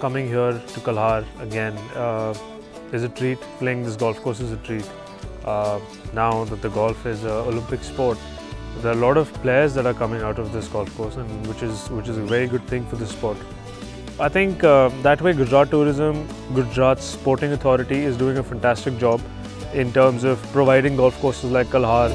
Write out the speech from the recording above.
coming here to Kalhar again uh, is a treat. Playing this golf course is a treat. Uh, now that the golf is an Olympic sport, there are a lot of players that are coming out of this golf course, and which is which is a very good thing for the sport. I think uh, that way Gujarat Tourism, Gujarat Sporting Authority is doing a fantastic job in terms of providing golf courses like Kalhar